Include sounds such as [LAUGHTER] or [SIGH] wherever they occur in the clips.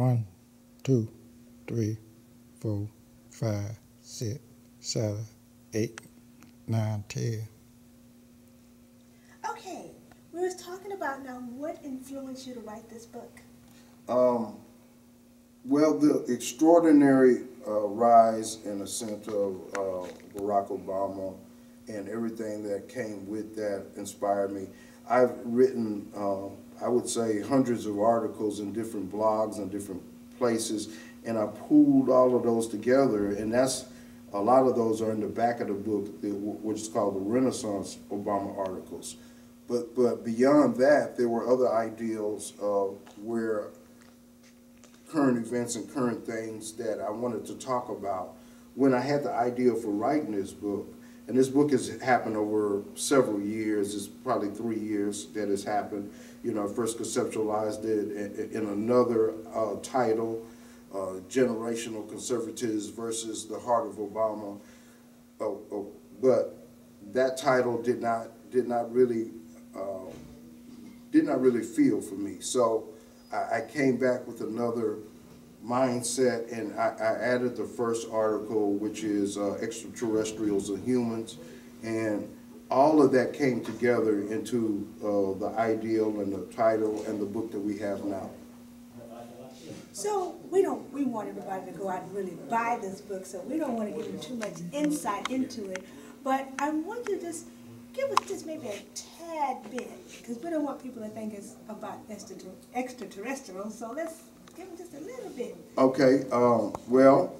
One, two, three, four, five, six, seven, eight, nine, ten. Okay, we was talking about now what influenced you to write this book. Um, well, the extraordinary uh, rise and ascent of uh, Barack Obama and everything that came with that inspired me. I've written, uh, I would say, hundreds of articles in different blogs and different places, and I pooled all of those together, and that's a lot of those are in the back of the book, which is called the Renaissance Obama articles. But but beyond that, there were other ideals of where current events and current things that I wanted to talk about. When I had the idea for writing this book, and this book has happened over several years, it's probably three years that has happened. You know, I first conceptualized it in another uh, title, uh, Generational Conservatives versus the Heart of Obama. Oh, oh, but that title did not did not really uh, did not really feel for me. So I, I came back with another mindset and I, I, added the first article, which is uh, extraterrestrials and humans. And all of that came together into uh, the ideal and the title and the book that we have now. So we don't, we want everybody to go out and really buy this book, so we don't want to give them too much insight into it. But I want you to just give us just maybe a tad bit, because we don't want people to think it's about extraterrestrials. So let's Okay. Um, well,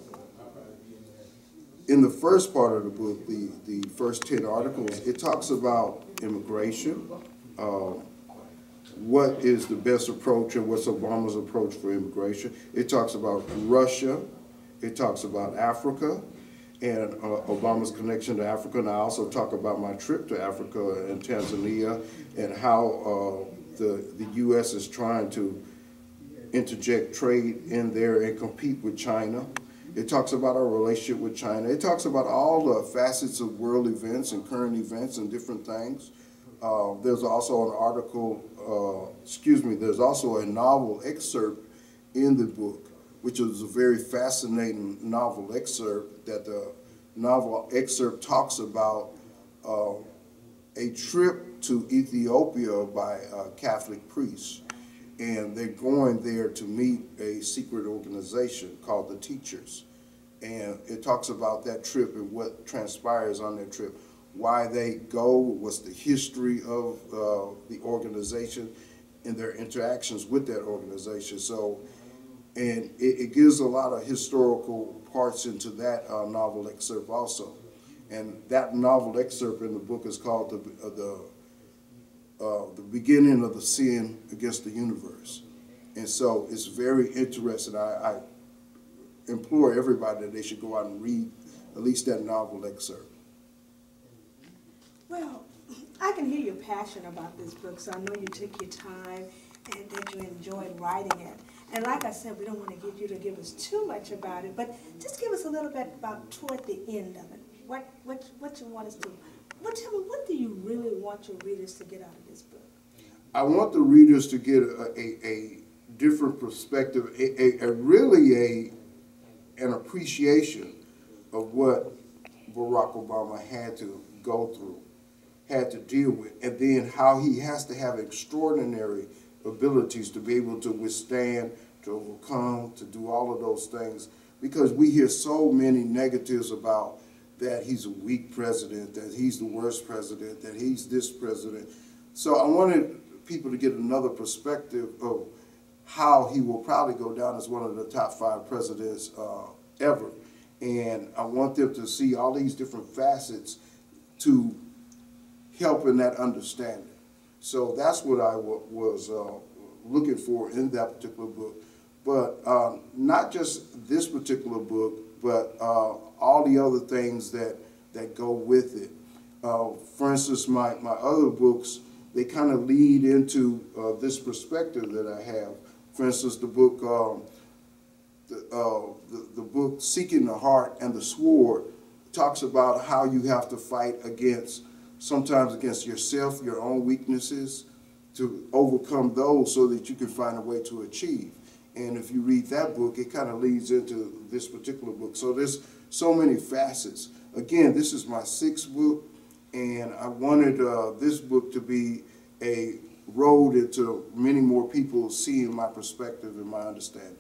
in the first part of the book, the the first ten articles, it talks about immigration. Uh, what is the best approach and what's Obama's approach for immigration? It talks about Russia. It talks about Africa and uh, Obama's connection to Africa. And I also talk about my trip to Africa and Tanzania and how uh, the, the U.S. is trying to interject trade in there and compete with China. It talks about our relationship with China. It talks about all the facets of world events and current events and different things. Uh, there's also an article, uh, excuse me, there's also a novel excerpt in the book which is a very fascinating novel excerpt that the novel excerpt talks about uh, a trip to Ethiopia by a Catholic priests. And they're going there to meet a secret organization called the Teachers. And it talks about that trip and what transpires on that trip, why they go, what's the history of uh, the organization, and their interactions with that organization. So and it, it, gives a lot of historical parts into that uh, novel excerpt also. And that novel excerpt in the book is called the uh, the uh, the beginning of the sin against the universe, and so it's very interesting. I, I implore everybody that they should go out and read at least that novel excerpt. Well, [CLEARS THROAT] I can hear your passion about this book, so I know you took your time and that you enjoyed writing it. And like I said, we don't want to get you to give us too much about it, but just give us a little bit about toward the end of it. What what what you want us to what tell me what do you really want your readers to get out of this book? I want the readers to get a, a, a different perspective, a, a really a an appreciation of what Barack Obama had to go through, had to deal with, and then how he has to have extraordinary abilities to be able to withstand, to overcome, to do all of those things. Because we hear so many negatives about that he's a weak president, that he's the worst president, that he's this president. So I wanted people to get another perspective of how he will probably go down as one of the top five presidents uh, ever. And I want them to see all these different facets to help in that understanding. So that's what I was uh, looking for in that particular book. But um, not just this particular book, but uh, all the other things that, that go with it. Uh, for instance, my, my other books, they kind of lead into uh, this perspective that I have. For instance, the book, um, the, uh, the, the book Seeking the Heart and the Sword talks about how you have to fight against sometimes against yourself, your own weaknesses, to overcome those so that you can find a way to achieve. And if you read that book, it kind of leads into this particular book. So there's so many facets. Again, this is my sixth book, and I wanted uh, this book to be a road into many more people seeing my perspective and my understanding.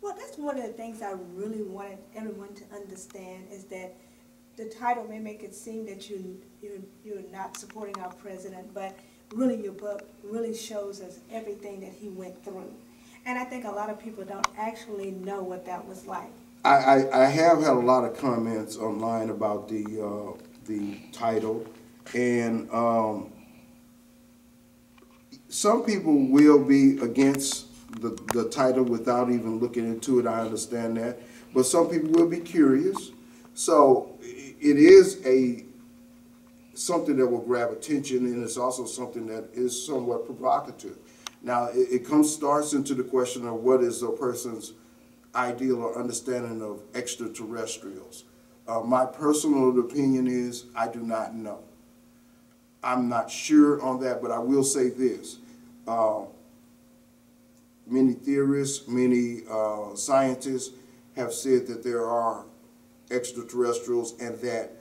Well, that's one of the things I really wanted everyone to understand is that the title may make it seem that you, you, you're not supporting our president, but really your book really shows us everything that he went through. And I think a lot of people don't actually know what that was like. I, I, I have had a lot of comments online about the, uh, the title, and, um, some people will be against the, the title without even looking into it, I understand that. But some people will be curious. So it is a, something that will grab attention and it's also something that is somewhat provocative. Now, it, it comes, starts into the question of what is a person's ideal or understanding of extraterrestrials. Uh, my personal opinion is I do not know. I'm not sure on that, but I will say this. Uh, many theorists, many uh, scientists have said that there are extraterrestrials and that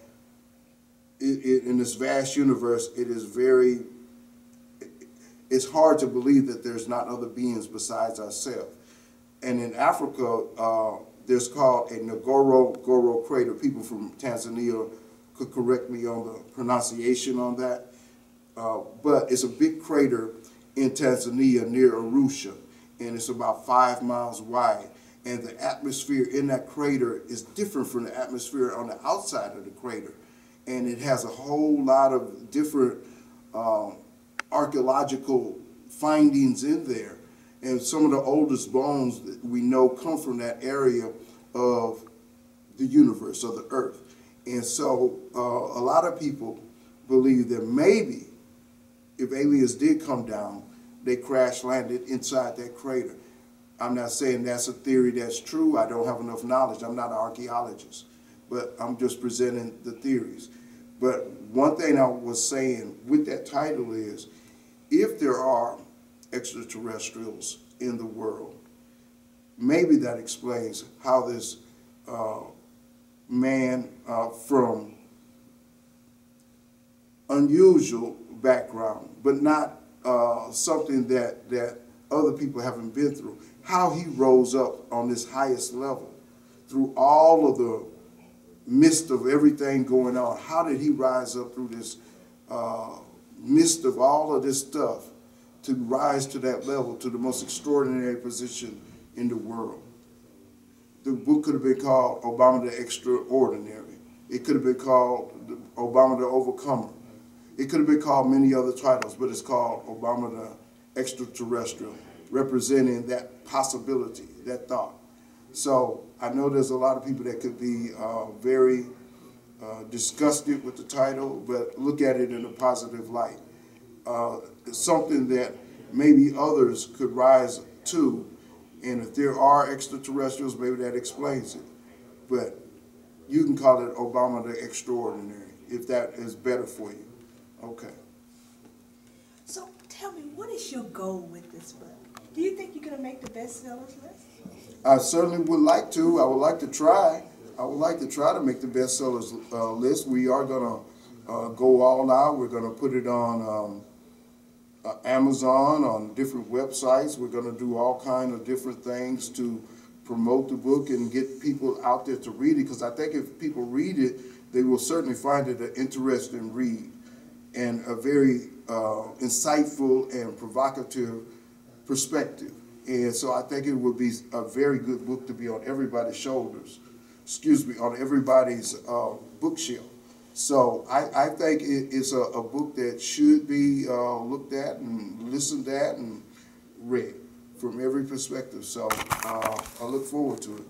it, it, in this vast universe, it is very, it's hard to believe that there's not other beings besides ourselves. And in Africa, uh, there's called a Ngorongoro Goro crater. People from Tanzania could correct me on the pronunciation on that. Uh, but it's a big crater in Tanzania near Arusha, and it's about five miles wide. And the atmosphere in that crater is different from the atmosphere on the outside of the crater. And it has a whole lot of different um, archaeological findings in there. And some of the oldest bones that we know come from that area of the universe, of the earth. And so uh, a lot of people believe that maybe if aliens did come down, they crash landed inside that crater. I'm not saying that's a theory that's true. I don't have enough knowledge. I'm not an archaeologist, but I'm just presenting the theories. But one thing I was saying with that title is if there are extraterrestrials in the world, maybe that explains how this uh, man uh, from unusual background, but not uh, something that, that other people haven't been through. How he rose up on this highest level through all of the midst of everything going on. How did he rise up through this uh, midst of all of this stuff to rise to that level, to the most extraordinary position in the world? The book could have been called Obama the Extraordinary. It could have been called Obama the Overcomer. It could have been called many other titles, but it's called Obama the Extraterrestrial, representing that possibility, that thought. So I know there's a lot of people that could be uh, very uh, disgusted with the title, but look at it in a positive light. Uh, it's something that maybe others could rise to, and if there are extraterrestrials, maybe that explains it. But you can call it Obama the Extraordinary, if that is better for you. Okay. So tell me, what is your goal with this book? Do you think you're going to make the bestsellers list? I certainly would like to. I would like to try. I would like to try to make the bestsellers uh, list. We are going to uh, go all out. We're going to put it on um, uh, Amazon, on different websites. We're going to do all kind of different things to promote the book and get people out there to read it. Because I think if people read it, they will certainly find it an interesting read and a very uh, insightful and provocative perspective. And so I think it would be a very good book to be on everybody's shoulders, excuse me, on everybody's uh, bookshelf. So I, I think it is a, a book that should be uh, looked at and listened at and read from every perspective. So uh, I look forward to it.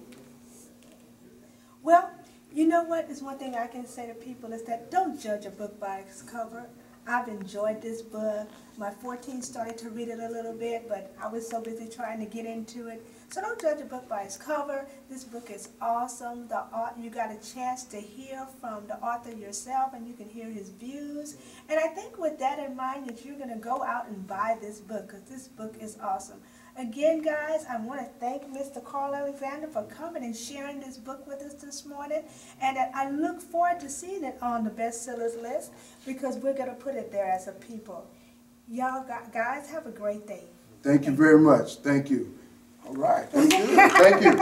Well, you know what is one thing I can say to people is that don't judge a book by its cover. I've enjoyed this book. My 14 started to read it a little bit, but I was so busy trying to get into it. So don't judge a book by its cover. This book is awesome. The you got a chance to hear from the author yourself, and you can hear his views. And I think with that in mind, that you're going to go out and buy this book because this book is awesome. Again, guys, I want to thank Mr. Carl Alexander for coming and sharing this book with us this morning. And I look forward to seeing it on the bestsellers list because we're going to put it there as a people. Y'all guys have a great day. Thank you very much. Thank you. All right. Thank you. Thank you.